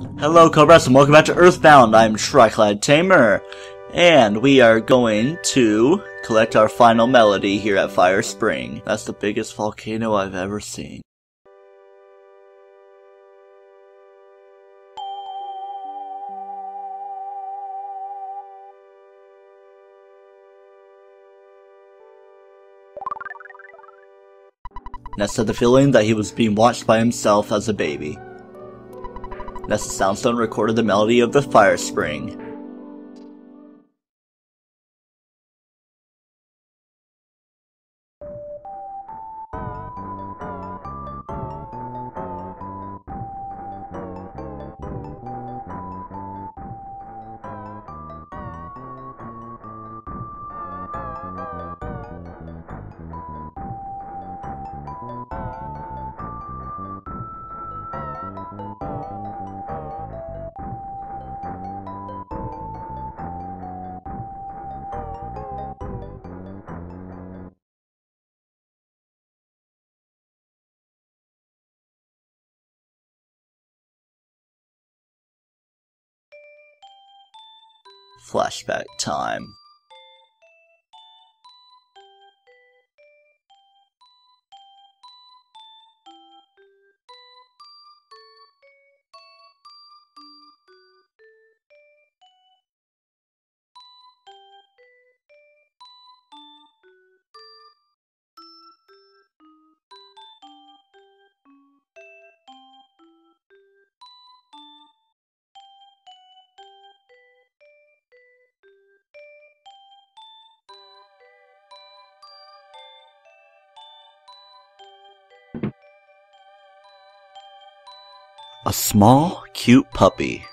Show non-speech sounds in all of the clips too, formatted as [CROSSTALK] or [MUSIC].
Hello, Cobras, and welcome back to Earthbound. I'm Tryclyde Tamer, and we are going to collect our final melody here at Fire Spring. That's the biggest volcano I've ever seen. Ness had the feeling that he was being watched by himself as a baby. Ness's Soundstone recorded the melody of the fire spring. Flashback time. A small, cute puppy.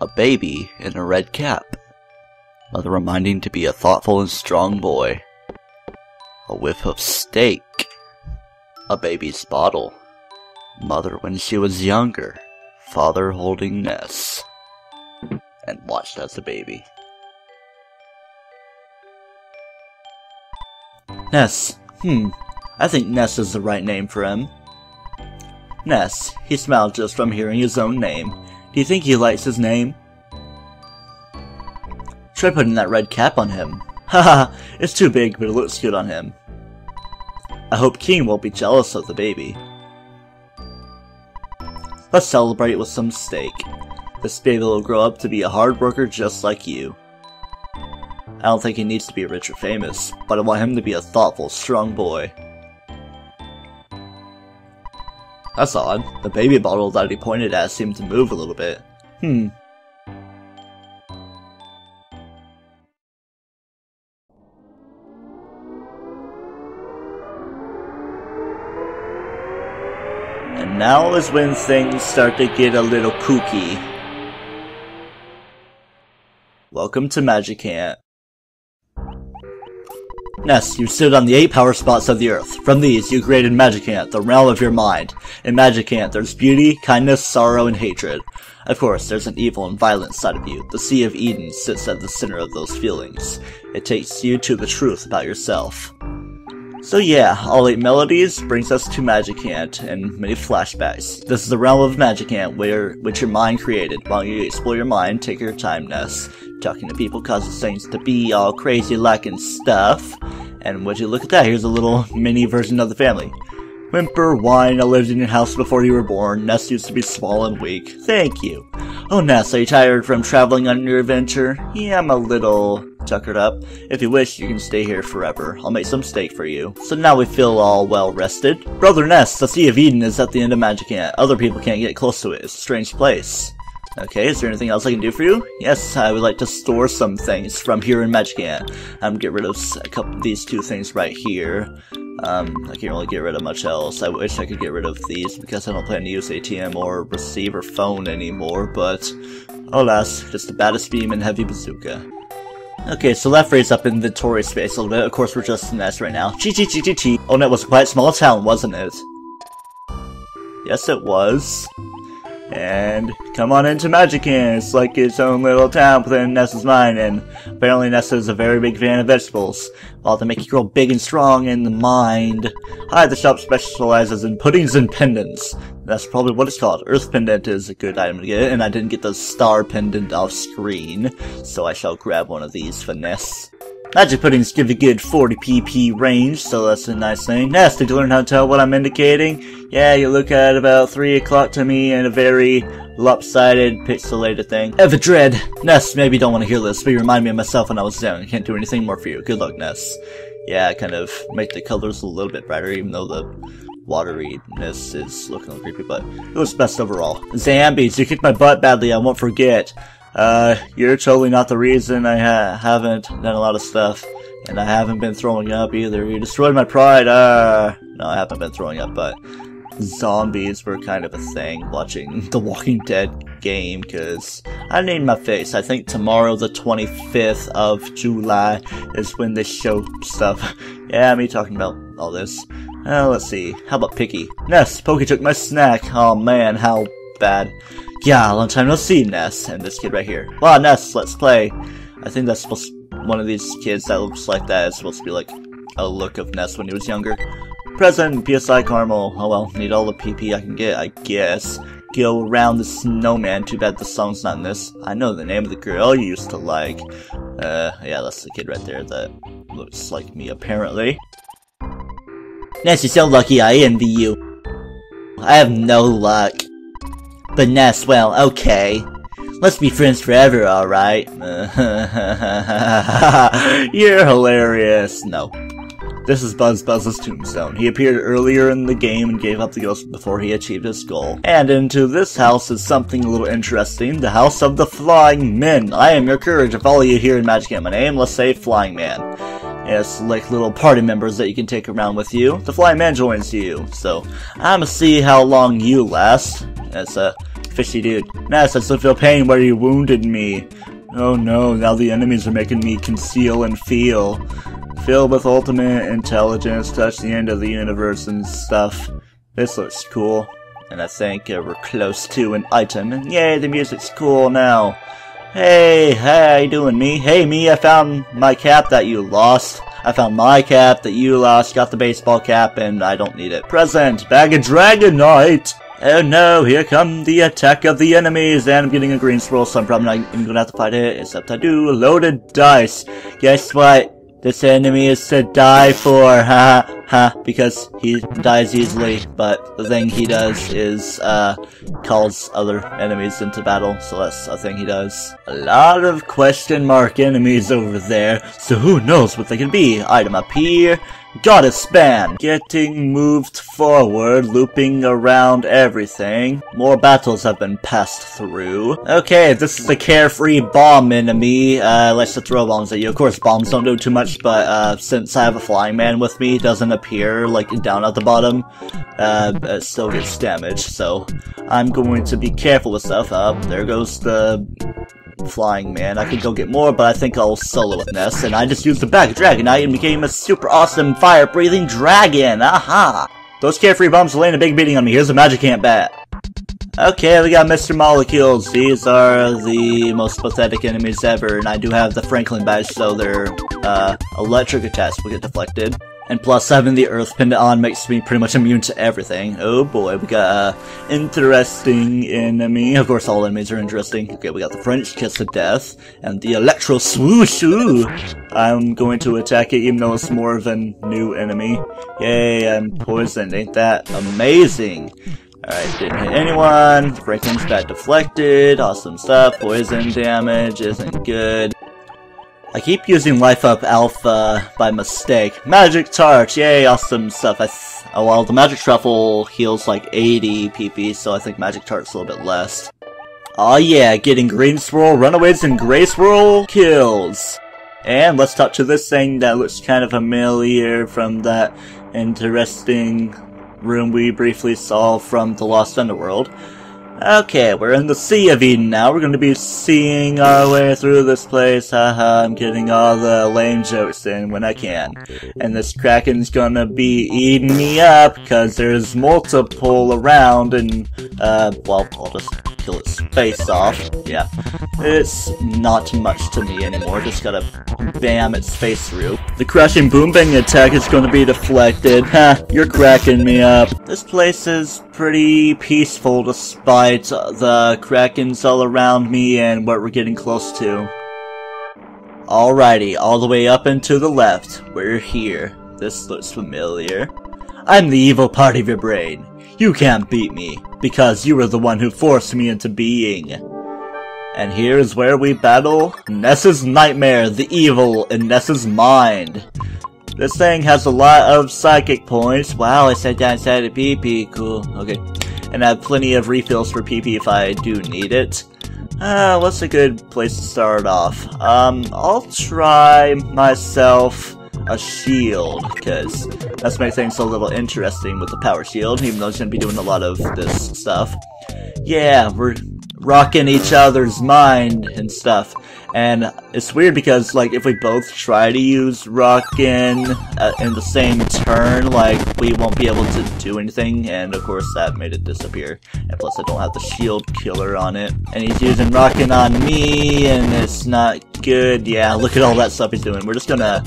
A baby in a red cap. Mother reminding to be a thoughtful and strong boy. A whiff of steak. A baby's bottle. Mother when she was younger. Father holding Ness. And watched as a baby. Ness. Hmm. I think Ness is the right name for him. Ness. He smiled just from hearing his own name. Do you think he likes his name? Try putting that red cap on him. [LAUGHS] Haha, it's too big, but it looks good on him. I hope King won't be jealous of the baby. Let's celebrate with some steak. This baby will grow up to be a hard worker just like you. I don't think he needs to be rich or famous, but I want him to be a thoughtful, strong boy. That's odd. The baby bottle that he pointed at seemed to move a little bit. Hmm. And now is when things start to get a little kooky. Welcome to Magicant. Ness, you stood on the eight power spots of the earth. From these, you created Magicant, the realm of your mind. In Magicant, there's beauty, kindness, sorrow, and hatred. Of course, there's an evil and violent side of you. The Sea of Eden sits at the center of those feelings. It takes you to the truth about yourself. So yeah, all eight melodies brings us to Magicant and many flashbacks. This is the realm of Magicant where which your mind created. While you explore your mind, take your time, Ness. Talking to people causes things to be all crazy lacking stuff. And would you look at that, here's a little mini version of the family. Whimper, whine, I lived in your house before you were born. Ness used to be small and weak. Thank you. Oh, Ness, are you tired from traveling on your adventure? Yeah, I'm a little tuckered up. If you wish, you can stay here forever. I'll make some steak for you. So now we feel all well rested. Brother Ness, the Sea of Eden is at the end of Magic Magicant. Other people can't get close to it. It's a strange place. Okay, is there anything else I can do for you? Yes, I would like to store some things from here in Magicant. I'm um, get rid of a couple these two things right here. Um, I can't really get rid of much else. I wish I could get rid of these because I don't plan to use ATM or receiver phone anymore, but alas, just the baddest beam and heavy bazooka. Okay, so that frees up inventory space a little bit. Of course, we're just in this right now. Chi chi chi chi chi. Oh, that was quite a small town, wasn't it? Yes, it was. And come on into Magicant. It's like its own little town within Ness's mind, and apparently Nessa is a very big fan of vegetables. While they make you grow big and strong in the mind. Hi, the shop specializes in puddings and pendants. That's probably what it's called. Earth Pendant is a good item to get, and I didn't get the Star Pendant off screen, so I shall grab one of these for Ness. Magic puddings give a good 40 pp range, so that's a nice thing. Ness, did you learn how to tell what I'm indicating? Yeah, you look at about 3 o'clock to me in a very lopsided, pixelated thing. Eva Dread! Ness, maybe you don't want to hear this, but you remind me of myself when I was young. Can't do anything more for you. Good luck, Ness. Yeah, kind of make the colors a little bit brighter, even though the wateriness is looking a little creepy, but it was best overall. Zambies, you kicked my butt badly, I won't forget. Uh, you're totally not the reason I ha haven't done a lot of stuff. And I haven't been throwing up either. You destroyed my pride. Uh, no, I haven't been throwing up, but zombies were kind of a thing watching [LAUGHS] the Walking Dead game, because I named my face. I think tomorrow, the 25th of July, is when they show stuff. [LAUGHS] yeah, me talking about all this. Uh, let's see. How about Picky? Ness, Pokey took my snack. Oh man, how bad. Yeah, long time no see, Ness. And this kid right here. Wow, Ness, let's play. I think that's supposed one of these kids that looks like that is supposed to be like a look of Ness when he was younger. Present, PSI Caramel. Oh well, need all the PP I can get, I guess. Go around the snowman. Too bad the song's not in this. I know the name of the girl you used to like. Uh, yeah, that's the kid right there that looks like me, apparently. Ness, you're so lucky I envy you. I have no luck. But well, okay. Let's be friends forever, alright? [LAUGHS] You're hilarious. No. This is Buzz Buzz's tombstone. He appeared earlier in the game and gave up the ghost before he achieved his goal. And into this house is something a little interesting, the House of the Flying Men. I am your courage to follow you here in Magic name, let's say Flying Man. Yes, like little party members that you can take around with you. The Flying Man joins you, so I'ma see how long you last. That's a fishy dude. Ness, I still feel pain where you wounded me. Oh no, now the enemies are making me conceal and feel. Filled with ultimate intelligence, touch the end of the universe and stuff. This looks cool. And I think uh, we're close to an item. And yay, the music's cool now. Hey, how you doing, me? Hey, me, I found my cap that you lost. I found my cap that you lost, got the baseball cap, and I don't need it. Present, bag of Dragonite! Oh no, here come the attack of the enemies, and I'm getting a Green Swirl, so I'm probably not even gonna have to fight it, except I do. Loaded dice. Guess what? This enemy is to die for, [LAUGHS] ha ha, because he dies easily, but the thing he does is, uh, calls other enemies into battle, so that's a thing he does. A lot of question mark enemies over there, so who knows what they can be. Item up here, Goddess Span! Getting moved forward, looping around everything. More battles have been passed through. Okay, this is a carefree bomb enemy. Uh, likes to throw bombs at you. Of course, bombs don't do too much, but uh, since I have a flying man with me, doesn't appear, like, down at the bottom. Uh, it still gets damage, so I'm going to be careful with stuff. Up, there goes the flying man. I could go get more, but I think I'll solo with Ness, and I just used the back Dragonite and became a super awesome fire-breathing dragon! Aha! Those carefree bombs are laying a big beating on me. Here's a Magicant bat. Okay, we got Mr. Molecules. These are the most pathetic enemies ever, and I do have the Franklin badge, so their uh, electric attacks will get deflected. And plus having the Earth Pendant makes me pretty much immune to everything. Oh boy, we got a interesting enemy. Of course all enemies are interesting. Okay, we got the French Kiss of Death, and the Electro Swoosh. Ooh. I'm going to attack it even though it's more of a new enemy. Yay, I'm poisoned. Ain't that amazing? Alright, didn't hit anyone. Franklin's bat deflected. Awesome stuff. Poison damage isn't good. I keep using Life Up Alpha by mistake. Magic Tart, yay, awesome stuff. I oh well, the Magic Truffle heals like 80 PP, so I think Magic Tart's a little bit less. Oh yeah, getting Green Swirl, Runaways, and Gray Swirl kills! And let's talk to this thing that looks kind of familiar from that interesting room we briefly saw from the Lost Underworld. Okay, we're in the Sea of Eden now. We're gonna be seeing our way through this place. Haha, I'm getting all the lame jokes in when I can. And this Kraken's gonna be eating me up, cause there's multiple around and, uh, well, I'll just kill its face off. Yeah. It's not much to me anymore, just gotta bam its face through. The crashing boom bang attack is gonna be deflected. Ha, you're cracking me up. This place is pretty peaceful despite the krakens all around me and what we're getting close to. Alrighty, all the way up and to the left. We're here. This looks familiar. I'm the evil part of your brain. You can't beat me, because you were the one who forced me into being. And here is where we battle Ness's Nightmare, the evil in Ness's mind. This thing has a lot of psychic points. Wow, I said that inside of PP. Cool. Okay. And I have plenty of refills for PP if I do need it. Uh, what's a good place to start off? Um, I'll try myself a shield, because that's make things a little interesting with the power shield, even though it's going to be doing a lot of this stuff. Yeah, we're rocking each other's mind and stuff. And it's weird because, like, if we both try to use Rockin' uh, in the same turn, like, we won't be able to do anything, and of course that made it disappear. And plus I don't have the shield killer on it. And he's using Rockin' on me, and it's not good. Yeah, look at all that stuff he's doing. We're just gonna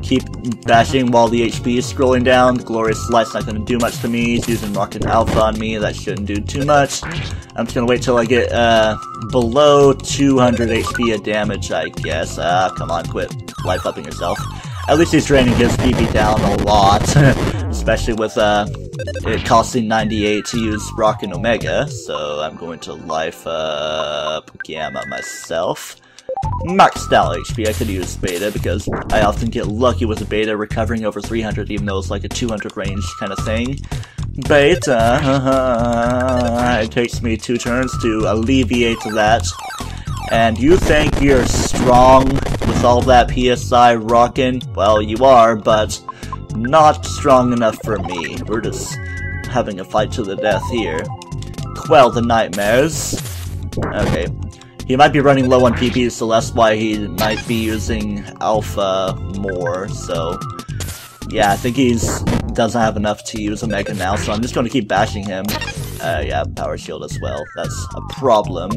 keep bashing while the HP is scrolling down. Glorious Light's not gonna do much to me. He's using Rockin' Alpha on me. That shouldn't do too much. I'm just gonna wait till I get, uh, below 200 HP of damage, I guess. Ah, come on, quit life upping yourself. At least he's draining his PP down a lot, [LAUGHS] especially with uh, it costing 98 to use Rockin' Omega, so I'm going to life up Gamma myself. Maxed out HP, I could use Beta because I often get lucky with the Beta recovering over 300 even though it's like a 200 range kind of thing. Beta, uh-huh. it takes me two turns to alleviate that. And you think you're strong with all that PSI rocking? Well, you are, but not strong enough for me. We're just having a fight to the death here. Quell the nightmares. Okay. He might be running low on PP, so that's why he might be using Alpha more, so... Yeah, I think he's doesn't have enough to use Omega now, so I'm just going to keep bashing him. Uh, yeah, Power Shield as well. That's a problem.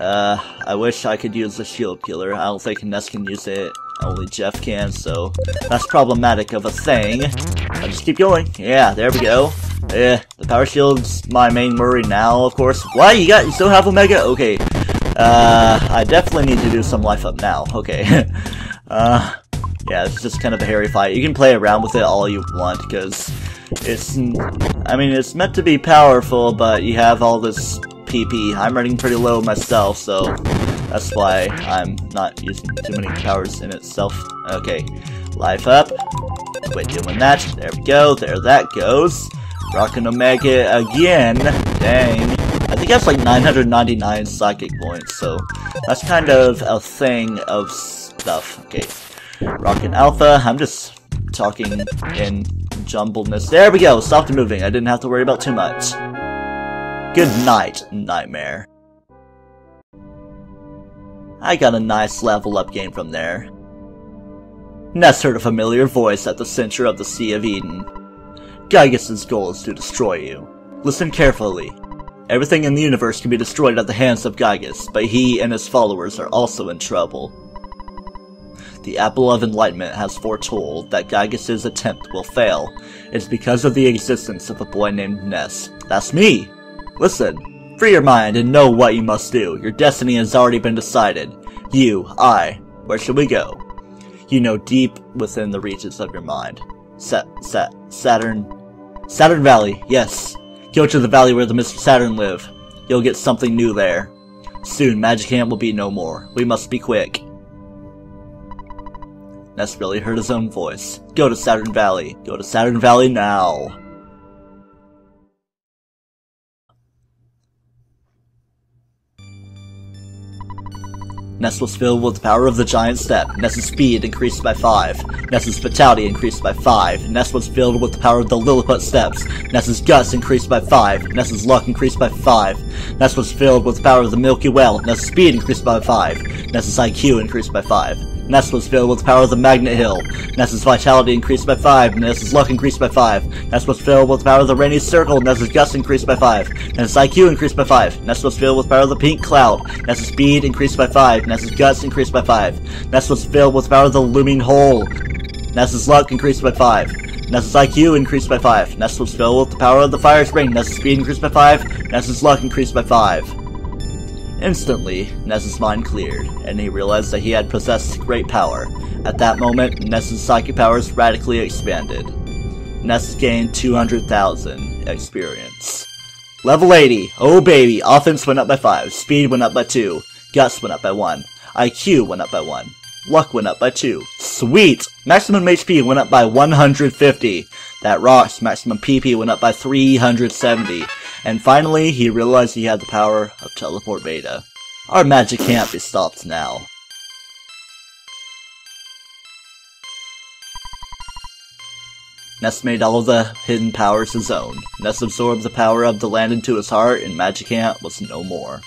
Uh, I wish I could use the Shield Killer. I don't think Ness can use it. Only Jeff can, so that's problematic of a thing. I'll just keep going. Yeah, there we go. Yeah, the Power Shield's my main worry now, of course. Why? You got- you still have Omega? Okay. Uh, I definitely need to do some life up now. Okay. [LAUGHS] uh, yeah, it's just kind of a hairy fight. You can play around with it all you want, because it's, I mean, it's meant to be powerful, but you have all this PP. I'm running pretty low myself, so that's why I'm not using too many powers in itself. Okay, life up. Quit doing that. There we go. There that goes. Rockin' Omega again. Dang. Think that's like 999 psychic points, so that's kind of a thing of stuff. Okay. Rockin' Alpha. I'm just talking in jumbledness. There we go. Stopped moving. I didn't have to worry about too much. Good night, Nightmare. I got a nice level up game from there. Ness heard a familiar voice at the center of the Sea of Eden. Giygas' goal is to destroy you. Listen carefully. Everything in the universe can be destroyed at the hands of Giygas, but he and his followers are also in trouble. The Apple of Enlightenment has foretold that Giygas' attempt will fail. It's because of the existence of a boy named Ness. That's me! Listen, free your mind and know what you must do. Your destiny has already been decided. You, I, where should we go? You know deep within the reaches of your mind. Sa Sa Saturn... Saturn Valley, yes. Go to the valley where the Mr. Saturn live. You'll get something new there. Soon, Magicant will be no more. We must be quick. Ness really heard his own voice. Go to Saturn Valley. Go to Saturn Valley now. Ness was filled with the power of the giant step. Ness's speed increased by 5. Ness's vitality increased by 5. Ness was filled with the power of the Lilliput steps. Ness's guts increased by 5. Ness's luck increased by 5. Ness was filled with the power of the Milky Well. Ness's speed increased by 5. Ness's IQ increased by 5. With the power of the Magnet Hill. Ness's vitality increased by 5. Ness's luck increased by 5. Ness was filled with the power of the Rainy Circle. Ness's gust increased by 5. Ness's IQ increased by 5. Ness was filled with the power of the Pink Cloud. Ness's speed increased by 5. Ness's guts increased by 5. Ness was filled with the power of the Looming Hole. Ness's luck increased by 5. Ness's IQ increased by 5. Ness was filled with the power of the Fire Spring. Ness's speed increased by 5. Ness's luck increased by 5. Instantly, Ness's mind cleared, and he realized that he had possessed great power. At that moment, Ness's psychic powers radically expanded. Ness gained 200,000 experience. Level 80, oh baby, offense went up by 5, speed went up by 2, guts went up by 1, IQ went up by 1, luck went up by 2. Sweet! Maximum HP went up by 150. That rocks, maximum PP went up by 370. And finally, he realized he had the power of Teleport Beta. Our magic can't be stopped now. Ness made all of the hidden powers his own. Ness absorbed the power of the land into his heart, and Magicant was no more.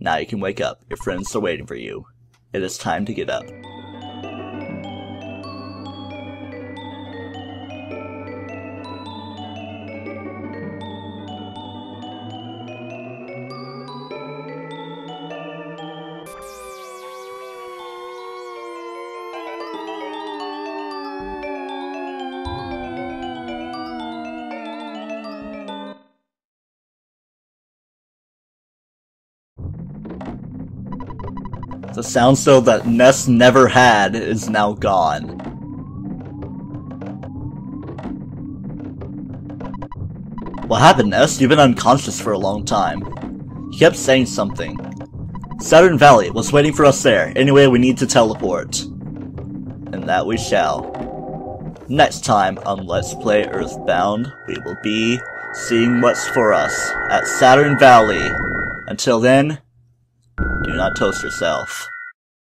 Now you can wake up. Your friends are waiting for you. It is time to get up. The sound stone that Ness never had is now gone. What happened, Ness? You've been unconscious for a long time. He kept saying something. Saturn Valley was waiting for us there. Anyway, we need to teleport. And that we shall. Next time on Let's Play Earthbound, we will be seeing what's for us at Saturn Valley. Until then, not toast yourself.